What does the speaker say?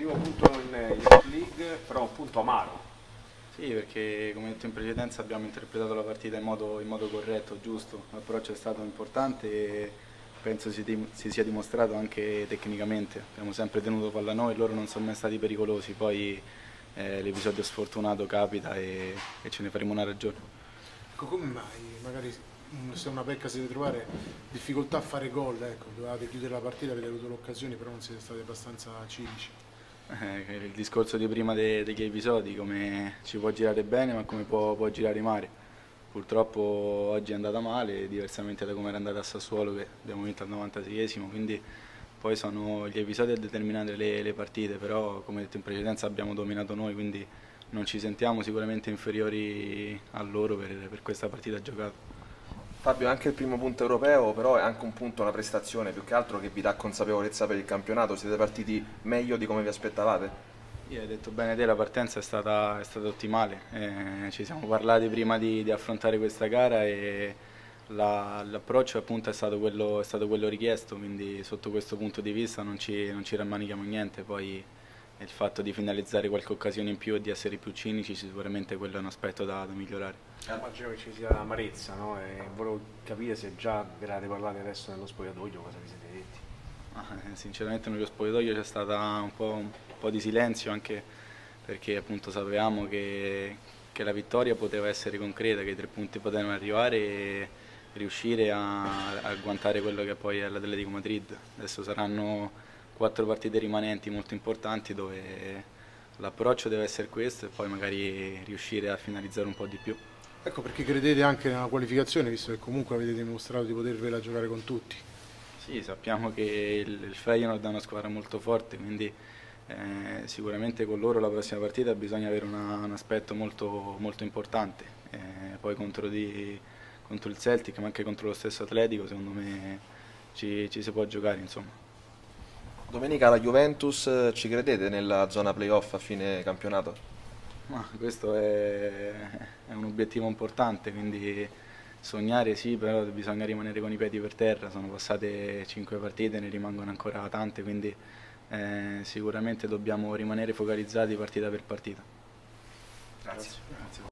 Primo punto in Youth League, però un punto amaro. Sì, perché come detto in precedenza abbiamo interpretato la partita in modo, in modo corretto, giusto, l'approccio è stato importante e penso si, si, sia dimostrato anche tecnicamente. Abbiamo sempre tenuto palla noi, loro non sono mai stati pericolosi, poi eh, l'episodio sfortunato capita e, e, ce ne faremo una ragione. Ecco, come mai magari se una pecca si deve trovare difficoltà a fare gol, ecco, dovevate chiudere la partita, avete avuto l'occasione, però non siete stati abbastanza cinici. Eh, il discorso di prima de, degli episodi, come ci può girare bene ma come può, può girare male. Purtroppo oggi è andata male, diversamente da come era andata a Sassuolo che abbiamo vinto al 96esimo, quindi poi sono gli episodi a determinare le, le partite, però come detto in precedenza abbiamo dominato noi, quindi non ci sentiamo sicuramente inferiori a loro per, per questa partita giocata. Fabio, anche il primo punto europeo, però è anche un punto, una prestazione più che altro che vi dà consapevolezza per il campionato. Siete partiti meglio di come vi aspettavate? Io hai detto bene te, la partenza è stata, è stata ottimale. Eh, ci siamo parlati prima di, di affrontare questa gara e l'approccio appunto è stato, quello, è stato, quello, richiesto, quindi sotto questo punto di vista non ci, non ci rammanichiamo niente. Poi il fatto di finalizzare qualche occasione in più e di essere più cinici sicuramente quello è un aspetto da, da migliorare. Immagino che ci sia amarezza, no? E volevo capire se già ve l'avete parlato adesso nello spogliatoio, cosa vi siete detti? Ah, eh, sinceramente nello spogliatoio c'è stato un, un po', di silenzio anche perché appunto sapevamo che, che, la vittoria poteva essere concreta, che i tre punti potevano arrivare e riuscire a, a agguantare quello che poi è l'Atletico Madrid. Adesso saranno quattro partite rimanenti molto importanti dove l'approccio deve essere questo e poi magari riuscire a finalizzare un po' di più. Ecco perché credete anche nella qualificazione visto che comunque avete dimostrato di potervela giocare con tutti. Sì, sappiamo che il, il Feyenoord è una squadra molto forte, quindi eh, sicuramente con loro la prossima partita bisogna avere una, un aspetto molto, molto importante. Eh, poi contro, di, contro, il Celtic ma anche contro lo stesso Atletico secondo me ci, ci si può giocare insomma. Domenica la Juventus, ci credete nella zona playoff a fine campionato? Ma questo è, è, un obiettivo importante, quindi sognare sì, però bisogna rimanere con i piedi per terra, sono passate cinque partite, ne rimangono ancora tante, quindi eh, sicuramente dobbiamo rimanere focalizzati partita per partita. Grazie. Grazie.